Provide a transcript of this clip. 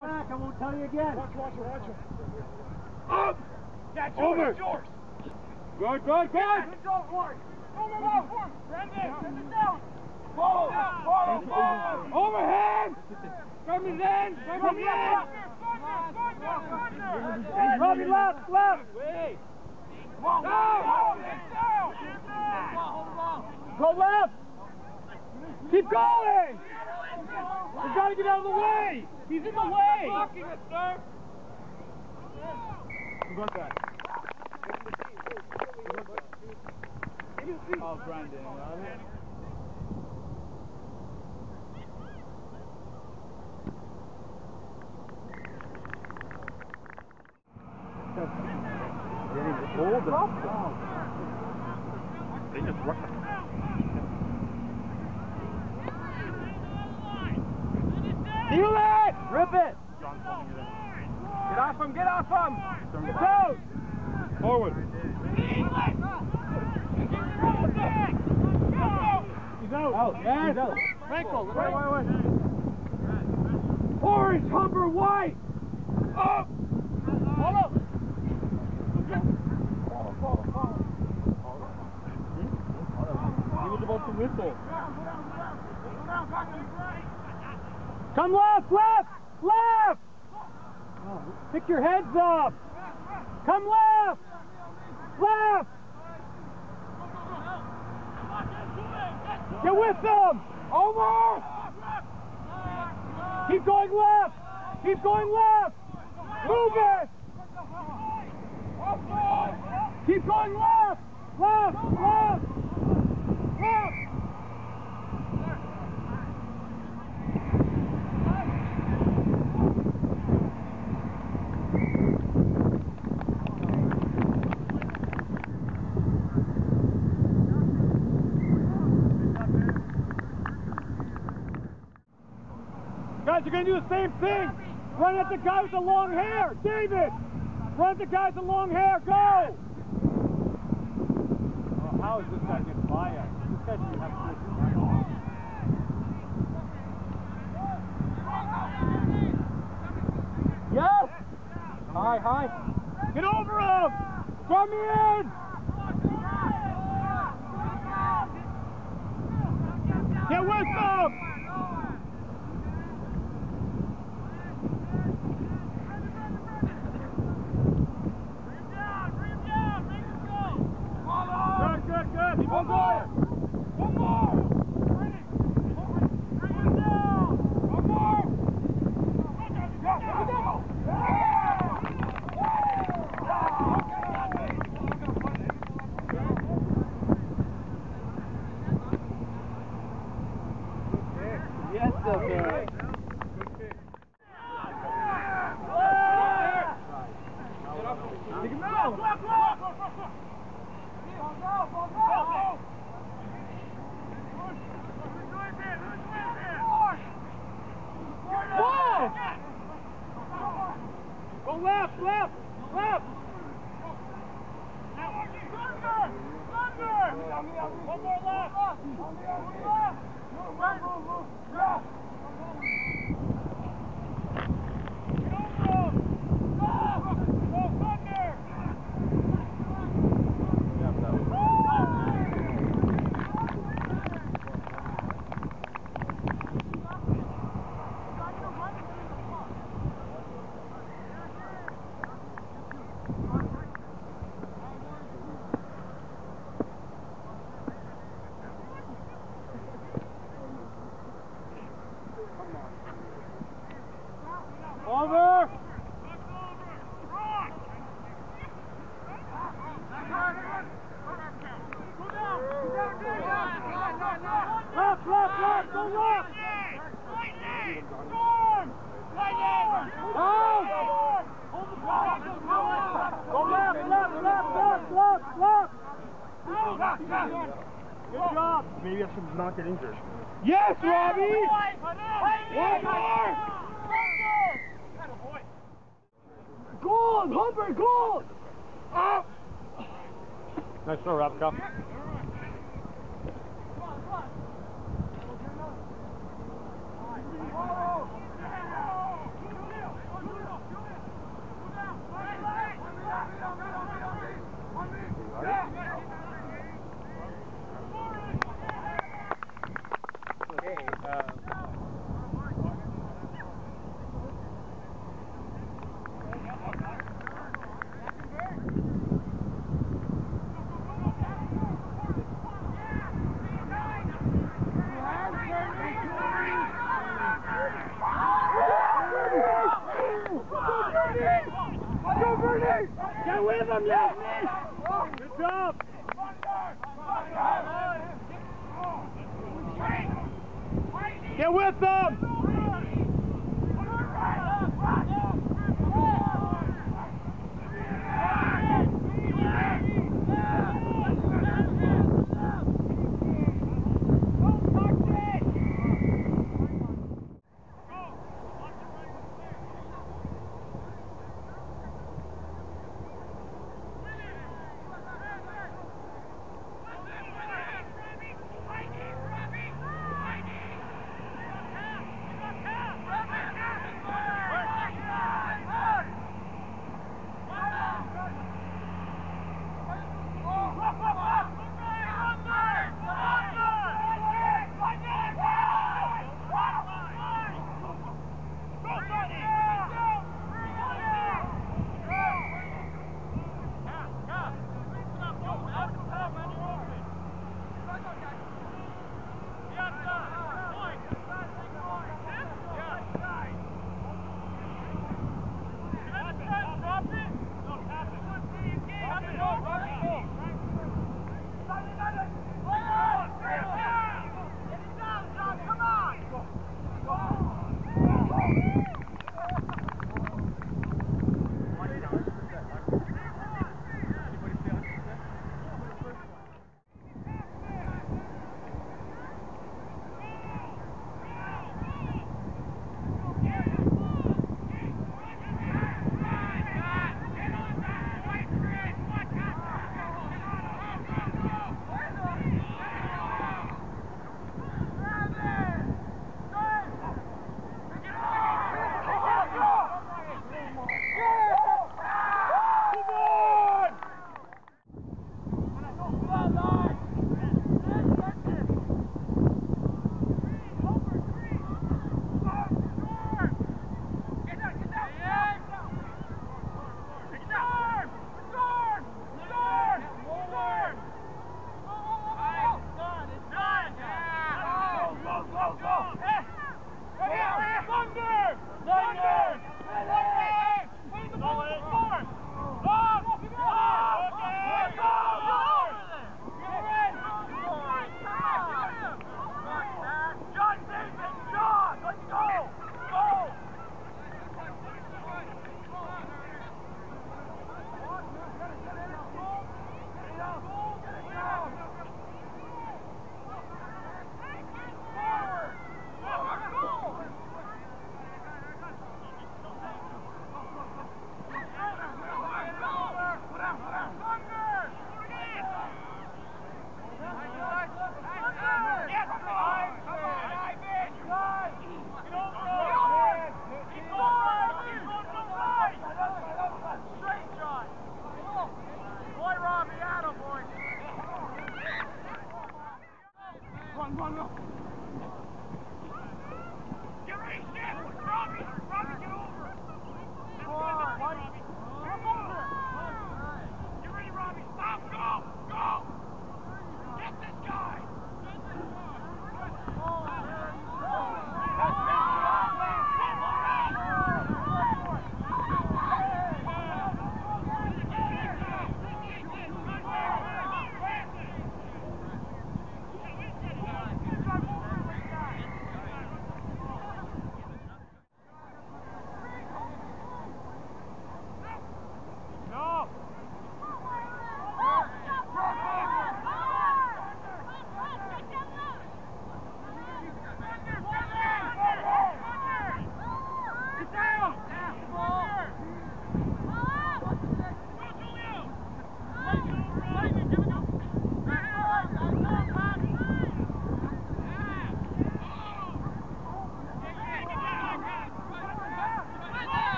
Back, I won't tell you again. Watch, watch, watch. Up! That's Over. yours, yours. Good, good, good! Good job. No, no, no, Warren. Brandon, send it down. Follow, follow, follow. Overhead! From his end! From his end! Robbie left, left! Go left! Keep going! We gotta get out of the way! He's in the way! Blocking it, sir! Who got that? Oh, Brandon. Uh, they just rush them. Feel it! Rip it! Get off him, get off him! Go! Forward. He's out. Out. Yes. He's out. Frankel, wait, wait, wait. Orange, Humber, white! Up! Follow! Follow, follow, follow. He was about to whistle. Come left, left, left! Pick your heads up! Come left! Left! Get with them! Over! Keep going left! Keep going left! Move it! Keep going left! Left! Left! Left! Guys, you're going to do the same thing. Run at the guy with the long hair. David! Run at the guy with the long hair. Go! Oh, how is this guy getting by us? This guy should have to Yes! High, high. Get over him! Throw me in! Get with him! Good, good, good. Keep on going. One more. Bring it. Bring it down. One more. Go, go, go. Yes, okay. Take him out. Whoa! Go left, left, left. One more left. Over. Left, left, left, go left. Down. Go left, left, left, left, left, left. Good job. Maybe I should not get injured. Yes, Robbie. One more. Goal, Humber, goal. Up. Nice throw, Robco. Come on, come Rabka.